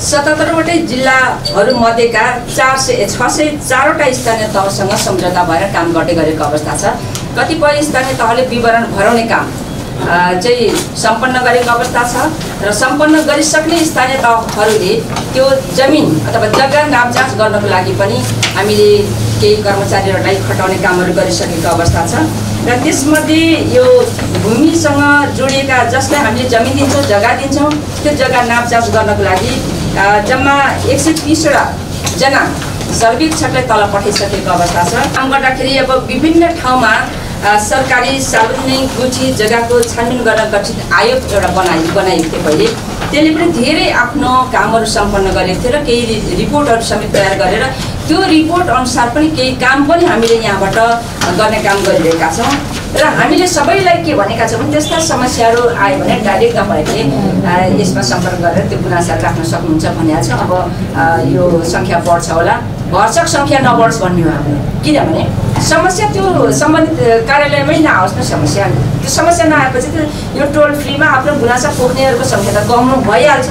सतहत्तरवटै जिल्लाहरूमध्येका चार सय छ सय चारवटा स्थानीय तहसँग सम्झौता भएर काम गर्दै गरेको अवस्था छ। कतिपय स्थानीय तहले विवरण भराउने काम चाहिँ सम्पन्न गरेको अवस्था छ र सम्पन्न गरिसक्ने स्थानीय तहहरूले त्यो जमिन अथवा जग्गा नापजाँच गर्नको लागि पनि हामीले केही कर्मचारीहरूलाई खटाउने कामहरू गरिसकेको अवस्था छ। र त्यसमध्ये यो भूमिसँग जोडिएका जसलाई हामीले जमिन दिन्छौँ जग्गा दिन्छौँ त्यो जग्गा नापजाँच गर्नको लागि जम्मा एक सय तिसवटा जना सर्वेक्षकलाई तल पठाइसकेको अवस्था छ काम गर्दाखेरि अब विभिन्न ठाउँमा सरकारी सार्वजनिक गुठी जग्गाको छानबिन गर्न गठित आयोग एउटा बनाइ बनाइएको थियो पहिले त्यसले पनि धेरै आफ्नो कामहरू सम्पन्न गरेको थियो र केही रिपोर्टहरू समेत तयार गरेर त्यो रिपोर्ट अनुसार पनि केही काम पनि हामीले यहाँबाट गर्ने काम गरिरहेका छौँ र हामीले सबैलाई के भनेका छौँ भने त्यस्ता समस्याहरू आयो भने डाइरेक्ट तपाईँहरूले यसमा सम्पर्क गरेर त्यो गुनासाहरू राख्न सक्नुहुन्छ भनेको छ। अब यो सङ्ख्या बढ्छ होला। भर्सक सङ्ख्या नबढोस् भन्ने हो हाम्रो। किनभने समस्या त्यो सम्बन्धित कार्यालयमै नआओस् न समस्या। त्यो समस्या नआएपछि त यो टोल फ्रीमा आफ्नो गुनासा पोख्नेहरूको सङ्ख्या त कम भइहाल्छ।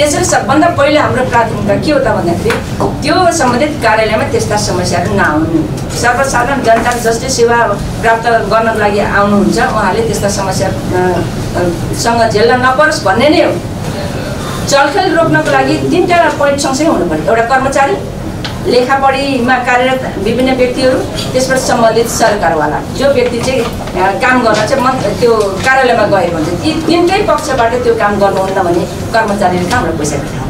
त्यसरी सबभन्दा पहिले हाम्रो प्राथमिकता के हो त भन्दाखेरि त्यो सम्बन्धित कार्यालयमा त्यस्ता समस्याहरू नआउनु। सर्वसाधारण जनता जसले सेवा प्राप्त गर्नको लागि आउनुहुन्छ उहाँले त्यस्ता समस्या अ, अ, सँग झेल्न नपरोस् भन्ने नै हो। चलखेल रोक्नको लागि तिनवटा पोइन्ट सँगसँगै हुनु पऱ्यो एउटा कर्मचारी लेखापढीमा कार्यरत विभिन्न व्यक्तिहरू त्यसबाट सम्बन्धित सरकारवाला। जो व्यक्ति चाहिँ काम गर्न चाहिँ मन त्यो कार्यालयमा भने चाहिँ ती तिनटै पक्षबाट त्यो काम गर्नुहुन्न भने कर्मचारीले कहाँबाट पैसा